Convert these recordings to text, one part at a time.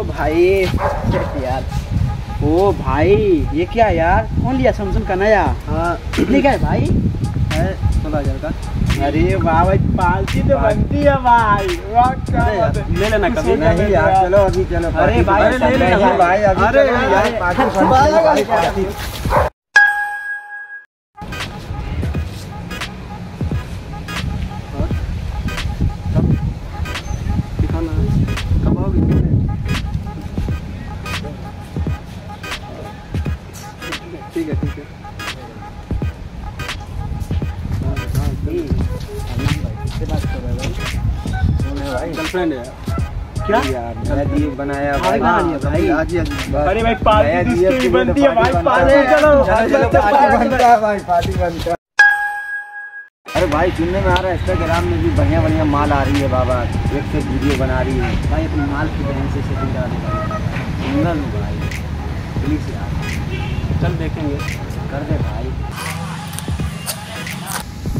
ओ भाई। यार। ओ भाई ये क्या यार? कौन लिया सैमसंग का नया? हाँ। कितने का है भाई। है सोलह हज़ार का। अरे वाह भाई पालती तो बनती है भाई। ले लेना कभी। नहीं यार चलो अभी चलो अरे भाई, ले लेना भाई अरे यार, यार पार्टी ठीक है ठीक है। गर्लफ्रेंड है। क्या? यार नया जीव बनाया भाई। भाई। आज अरे भाई, पार्टी जिसकी बनती है भाई, पार्टी चलो। चलो चलो, पार्टी पार्टी बनता है भाई पार्टी बनता है। अरे भाई सुनने में आ रहा है इंस्टाग्राम में भी बढ़िया बढ़िया माल आ रही है बाबा। एक से वीडियो बना रही है। भाई अपनी माल की बहन से सेटिंग करा देगा सुंदर भाई। प्लीज़ यार चल देखेंगे। कर दे भाई।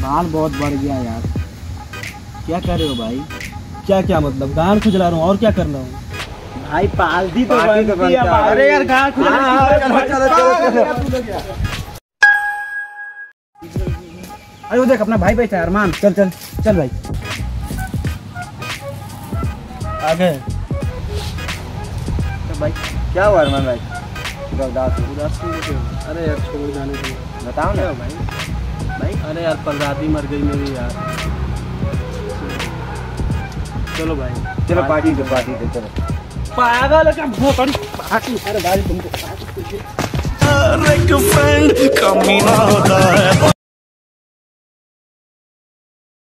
बाल बहुत बढ़ गया यार। क्या कर रहे हो भाई? क्या क्या मतलब गान खुजला रहा हूँ और क्या कर रहा हूँ? भाई पालती तो तो बनती है। भाई। अरे यार गान खुजला हाँ, हाँ। अरे वो देख अपना भाई बैठा है अरमान। चल चल चल भाई। आगे। तो भाई क्या हुआ अरमान भाई? पूरा उदास उदास? अरे यार छोड़ जाने दो। बताओ ना। भाई? भाई अरे यार परदादी मर गई मेरी यार। चलो भाई। चलो पार्टी दे। पार्टी दे चलो। पागल का भोकड़ी पार्टी। अरे भाई तुमको एक फ्रेंड कमीना होता है।